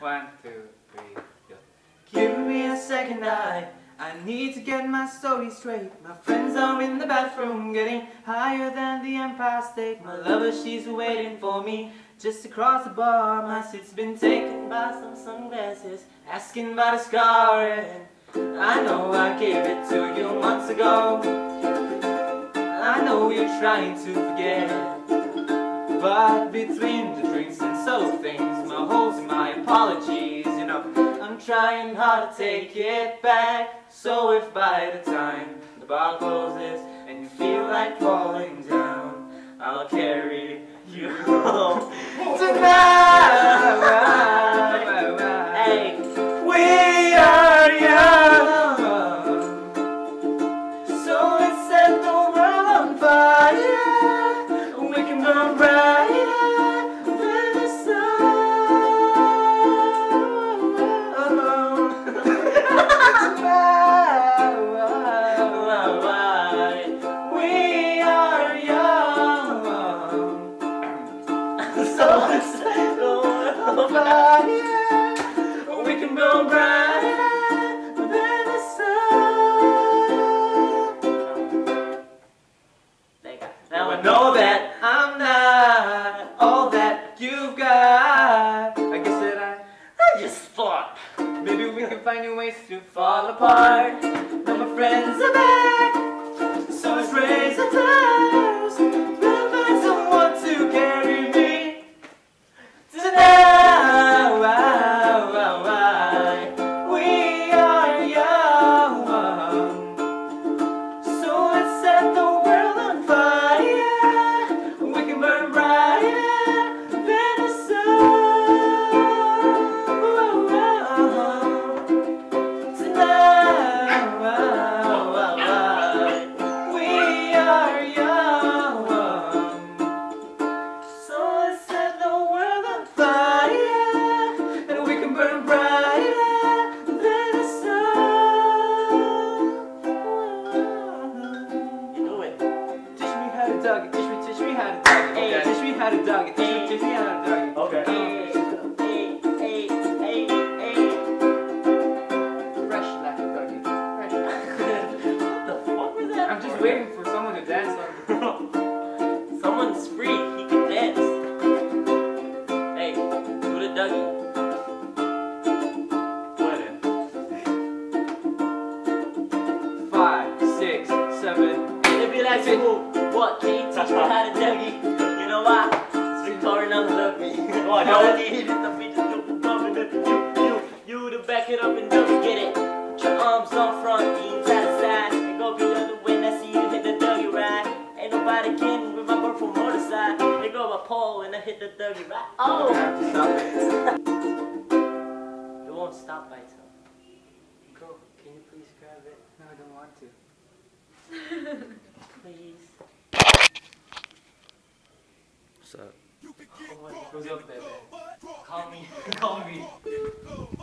One, two, three. Give me a second eye. I need to get my story straight. My friends are in the bathroom getting higher than the Empire State. My lover, she's waiting for me just across the bar. My seat's been taken by some sunglasses, asking about a scar. And I know I gave it to you months ago. I know you're trying to forget. But between the drinks subtle things, my holes and my apologies, you know, I'm trying hard to take it back. So if by the time the bar closes and you feel like falling down, I'll carry you home to fall apart. Was? Waiting for someone to dance on. the Someone's free. He can dance. Hey, do the Dougie. Five, six, seven. If you like school, what can you teach me how to Dougie? You know why? It's Victoria love me. All I need is the features to come and you, you, you to back it up and double get it. Put your arms on front, knees side from other. They go a pole and I hit the Dougie right. Oh, have to stop it. it won't stop by itself. Go. Can you please grab it, No, I don't want to. please? What's up? Oh, my What's up, baby? Call me, call me.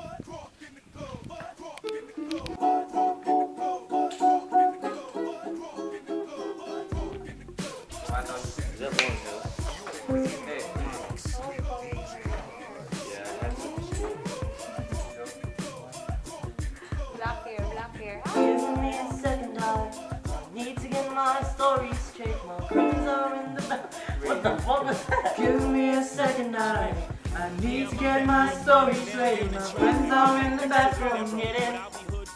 my story straight. My friends are in the back. What the fuck was that? Give me a second night. I need to get my story straight. My friends are in the bathroom. Getting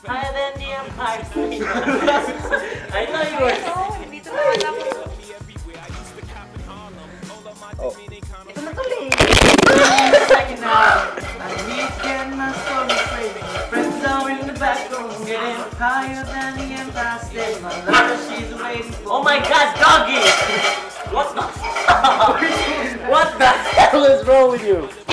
higher than the Empire State. I know you were. Ayun, dito naman ako. Ito na tuloy. Second night. I need to get my story straight. My friends are in the bathroom. Getting higher than the Empire. My she's waiting for Oh my god, doggy! What the? What the hell is wrong with you?